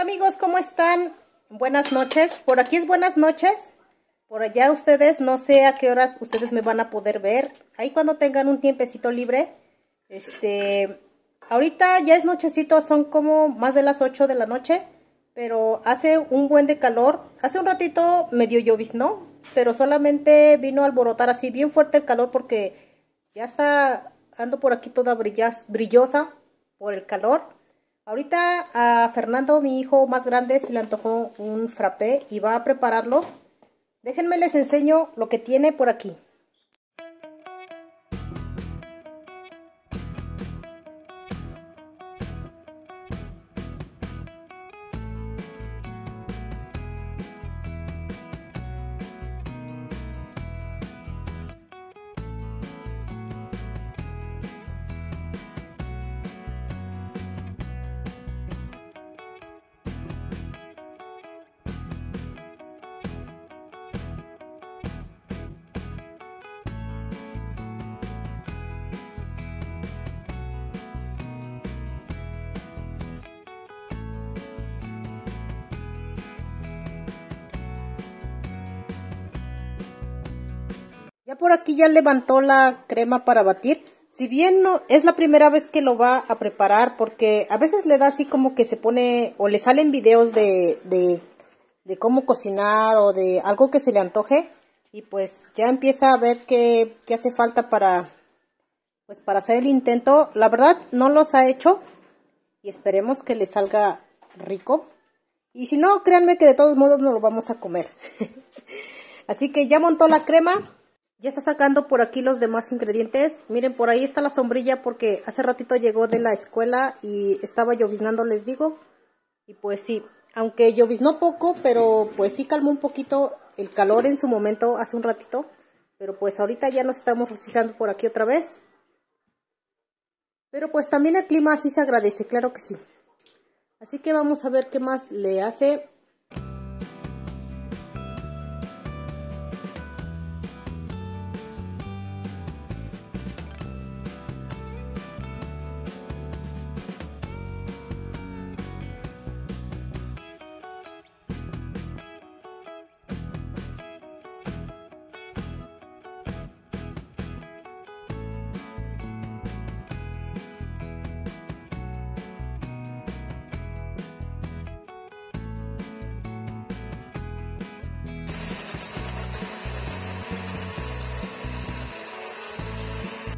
Amigos, ¿cómo están? Buenas noches. Por aquí es buenas noches. Por allá ustedes, no sé a qué horas ustedes me van a poder ver. Ahí cuando tengan un tiempecito libre. Este, ahorita ya es nochecito, son como más de las 8 de la noche. Pero hace un buen de calor. Hace un ratito medio lloviznó. Pero solamente vino a alborotar así bien fuerte el calor porque ya está, ando por aquí toda brillosa por el calor. Ahorita a Fernando, mi hijo más grande, se le antojó un frappé y va a prepararlo. Déjenme les enseño lo que tiene por aquí. Por aquí ya levantó la crema para batir. Si bien no es la primera vez que lo va a preparar, porque a veces le da así como que se pone o le salen videos de, de, cómo cocinar o de algo que se le antoje. Y pues ya empieza a ver qué, qué hace falta para, pues para hacer el intento. La verdad no los ha hecho y esperemos que le salga rico. Y si no, créanme que de todos modos no lo vamos a comer. Así que ya montó la crema. Ya está sacando por aquí los demás ingredientes. Miren, por ahí está la sombrilla porque hace ratito llegó de la escuela y estaba lloviznando, les digo. Y pues sí, aunque lloviznó poco, pero pues sí calmó un poquito el calor en su momento hace un ratito. Pero pues ahorita ya nos estamos rostizando por aquí otra vez. Pero pues también el clima así se agradece, claro que sí. Así que vamos a ver qué más le hace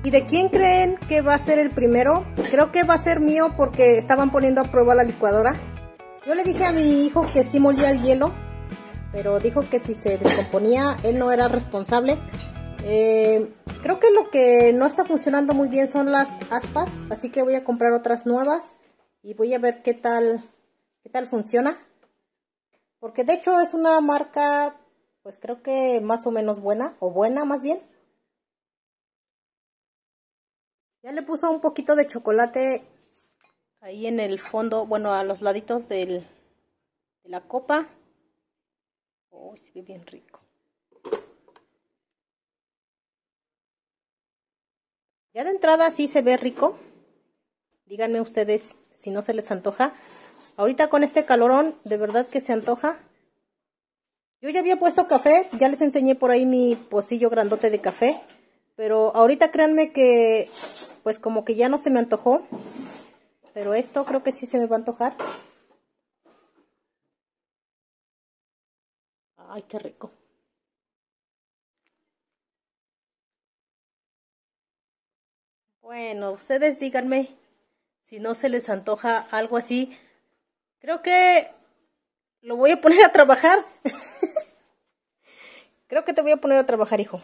¿Y de quién creen que va a ser el primero? Creo que va a ser mío porque estaban poniendo a prueba la licuadora. Yo le dije a mi hijo que sí molía el hielo, pero dijo que si se descomponía él no era responsable. Eh, creo que lo que no está funcionando muy bien son las aspas, así que voy a comprar otras nuevas y voy a ver qué tal, qué tal funciona. Porque de hecho es una marca, pues creo que más o menos buena, o buena más bien. Ya le puso un poquito de chocolate ahí en el fondo, bueno, a los laditos del, de la copa. Oh, se ve bien rico. Ya de entrada sí se ve rico. Díganme ustedes si no se les antoja. Ahorita con este calorón, de verdad que se antoja. Yo ya había puesto café, ya les enseñé por ahí mi pocillo grandote de café. Pero ahorita créanme que pues como que ya no se me antojó. Pero esto creo que sí se me va a antojar. Ay, qué rico. Bueno, ustedes díganme si no se les antoja algo así. Creo que lo voy a poner a trabajar. Creo que te voy a poner a trabajar, hijo.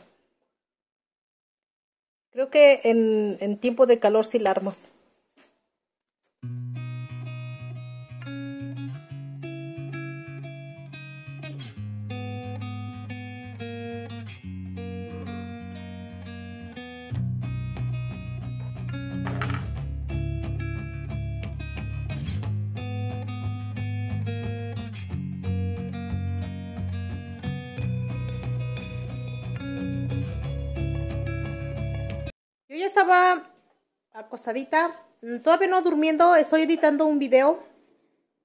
Creo que en, en tiempo de calor sí la. Estaba acostadita, todavía no durmiendo, estoy editando un video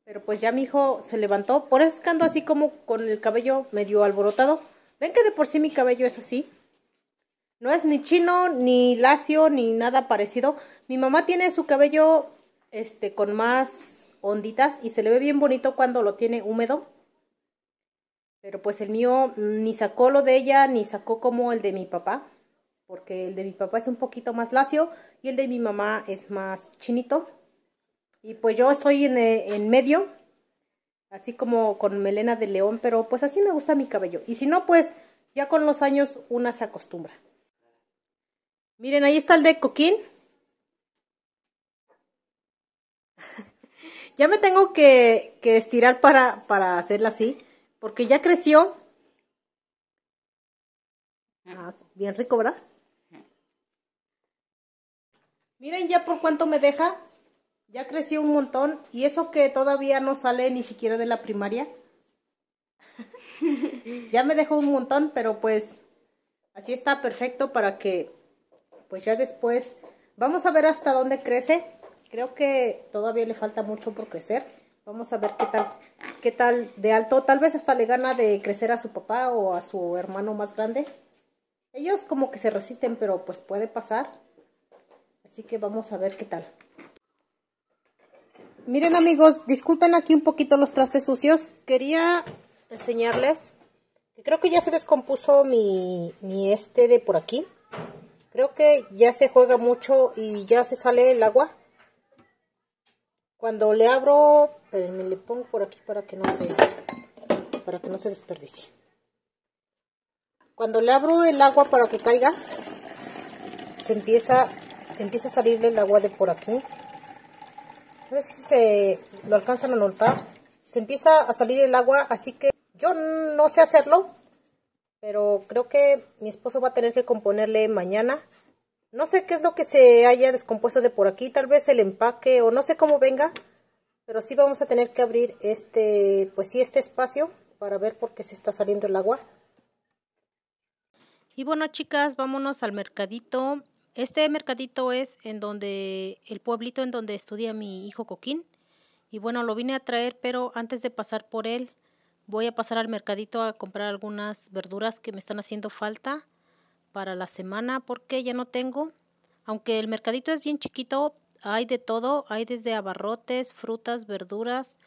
Pero pues ya mi hijo se levantó. Por eso es que ando así como con el cabello medio alborotado. Ven que de por sí mi cabello es así. No es ni chino, ni lacio, ni nada parecido. Mi mamá tiene su cabello este, con más onditas y se le ve bien bonito cuando lo tiene húmedo. Pero pues el mío ni sacó lo de ella, ni sacó como el de mi papá. Porque el de mi papá es un poquito más lacio y el de mi mamá es más chinito. Y pues yo estoy en, eh, en medio, así como con melena de león, pero pues así me gusta mi cabello. Y si no, pues ya con los años una se acostumbra. Miren, ahí está el de Coquín. ya me tengo que, que estirar para, para hacerla así, porque ya creció. Ah, bien rico, ¿verdad? Miren ya por cuánto me deja. Ya creció un montón. Y eso que todavía no sale ni siquiera de la primaria. ya me dejó un montón, pero pues así está perfecto para que pues ya después vamos a ver hasta dónde crece. Creo que todavía le falta mucho por crecer. Vamos a ver qué tal, qué tal de alto. Tal vez hasta le gana de crecer a su papá o a su hermano más grande. Ellos como que se resisten, pero pues puede pasar. Así que vamos a ver qué tal. Miren amigos, disculpen aquí un poquito los trastes sucios. Quería enseñarles creo que ya se descompuso mi, mi este de por aquí. Creo que ya se juega mucho y ya se sale el agua. Cuando le abro, me le pongo por aquí para que no se para que no se desperdicie. Cuando le abro el agua para que caiga, se empieza empieza a salirle el agua de por aquí. A ver si se lo alcanzan a notar. Se empieza a salir el agua, así que yo no sé hacerlo, pero creo que mi esposo va a tener que componerle mañana. No sé qué es lo que se haya descompuesto de por aquí, tal vez el empaque o no sé cómo venga, pero sí vamos a tener que abrir este, pues sí, este espacio para ver por qué se está saliendo el agua. Y bueno, chicas, vámonos al mercadito. Este mercadito es en donde, el pueblito en donde estudia mi hijo Coquín. Y bueno, lo vine a traer, pero antes de pasar por él, Voy a pasar al mercadito a comprar algunas verduras que me están haciendo falta para la semana porque ya no tengo. Aunque el mercadito es bien chiquito, hay de todo. Hay desde abarrotes, frutas, verduras,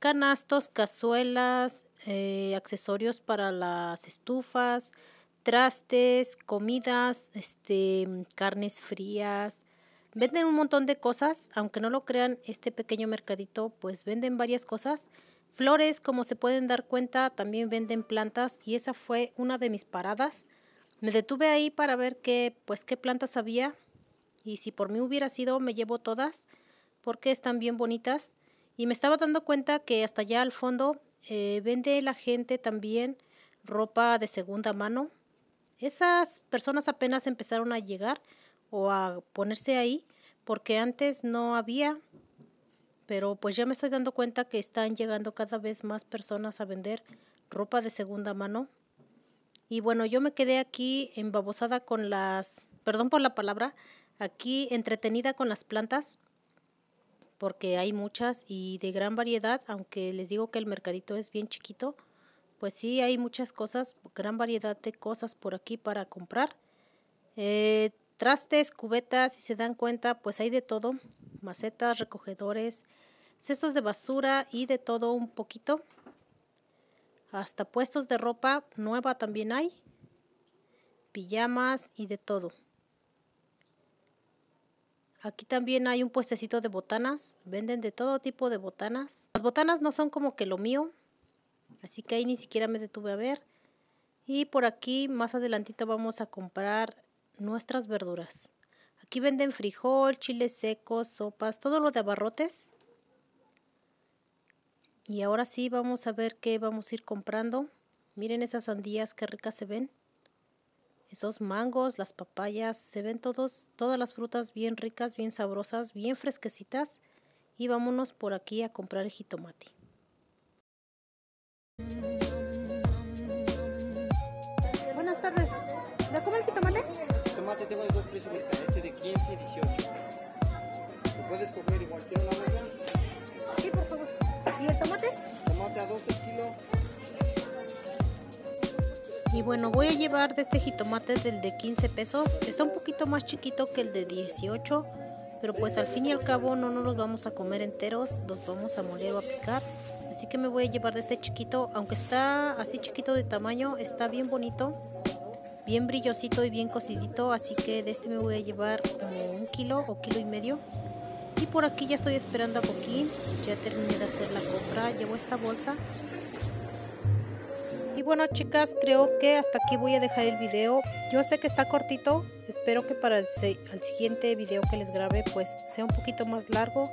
canastos, cazuelas, eh, accesorios para las estufas, trastes, comidas, este, carnes frías. Venden un montón de cosas, aunque no lo crean, este pequeño mercadito pues venden varias cosas Flores, como se pueden dar cuenta, también venden plantas y esa fue una de mis paradas. Me detuve ahí para ver qué, pues, qué plantas había y si por mí hubiera sido me llevo todas porque están bien bonitas. Y me estaba dando cuenta que hasta allá al fondo eh, vende la gente también ropa de segunda mano. Esas personas apenas empezaron a llegar o a ponerse ahí porque antes no había pero pues ya me estoy dando cuenta que están llegando cada vez más personas a vender ropa de segunda mano. Y bueno, yo me quedé aquí embabosada con las, perdón por la palabra, aquí entretenida con las plantas, porque hay muchas y de gran variedad, aunque les digo que el mercadito es bien chiquito, pues sí hay muchas cosas, gran variedad de cosas por aquí para comprar. Eh, trastes, cubetas, si se dan cuenta, pues hay de todo, macetas, recogedores, cestos de basura y de todo un poquito. Hasta puestos de ropa nueva también hay, pijamas y de todo. Aquí también hay un puestecito de botanas, venden de todo tipo de botanas. Las botanas no son como que lo mío, así que ahí ni siquiera me detuve a ver. Y por aquí más adelantito vamos a comprar nuestras verduras. Aquí venden frijol, chiles secos, sopas, todo lo de abarrotes. Y ahora sí vamos a ver qué vamos a ir comprando. Miren esas sandías, qué ricas se ven. Esos mangos, las papayas, se ven todos, todas las frutas bien ricas, bien sabrosas, bien fresquecitas. Y vámonos por aquí a comprar el jitomate. Buenas tardes. ¿Me come el jitomate? El tomate tengo de dos precios, este de 15 y 18. ¿Lo puedes coger igual? ¿Quieres la? Sí, por favor. ¿Y el tomate? Tomate a 12 kilos. Y bueno, voy a llevar de este jitomate del de 15 pesos. Está un poquito más chiquito que el de 18. Pero pues al fin y al cabo no nos los vamos a comer enteros. Los vamos a moler o a picar. Así que me voy a llevar de este chiquito. Aunque está así chiquito de tamaño, está bien bonito. Bien brillosito y bien cocidito. Así que de este me voy a llevar como un kilo o kilo y medio. Y por aquí ya estoy esperando a Coquín. Ya terminé de hacer la compra. Llevo esta bolsa. Y bueno chicas, creo que hasta aquí voy a dejar el video. Yo sé que está cortito, espero que para el, el siguiente video que les grabe pues sea un poquito más largo.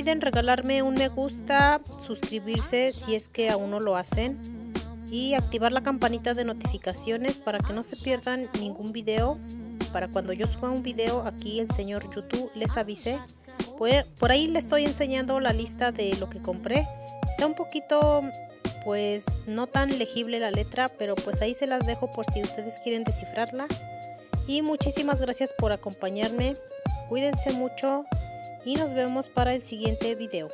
Olviden regalarme un me gusta, suscribirse si es que aún no lo hacen y activar la campanita de notificaciones para que no se pierdan ningún video. Para cuando yo suba un video aquí el señor YouTube les avise. Por, por ahí les estoy enseñando la lista de lo que compré. Está un poquito pues no tan legible la letra, pero pues ahí se las dejo por si ustedes quieren descifrarla. Y muchísimas gracias por acompañarme. Cuídense mucho y nos vemos para el siguiente video.